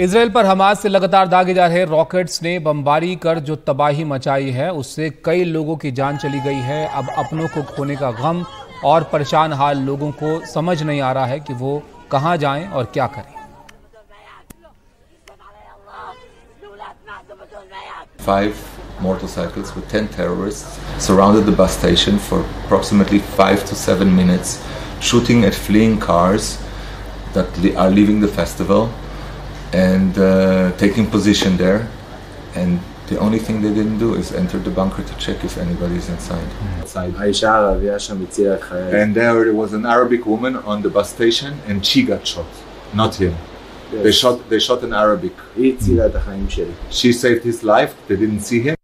Israel पर Hamas से लगातार दागे जा रहे रॉकेट्स ने बमबारी कर जो तबाही मचाई है उससे कई लोगों की जान चली गई है अब अपनों को खोने का गम और परेशान हाल लोगों को समझ नहीं आ रहा है कि वो कहाँ जाएँ और क्या करें Five motorcycles with 10 terrorists surrounded the bus station for approximately five to seven minutes, shooting at fleeing cars that are leaving the festival and uh, taking position there. And the only thing they didn't do is enter the bunker to check if anybody is inside. And there was an Arabic woman on the bus station, and she got shot, not him. Yes. They shot. They shot an Arabic. She saved his life. They didn't see him.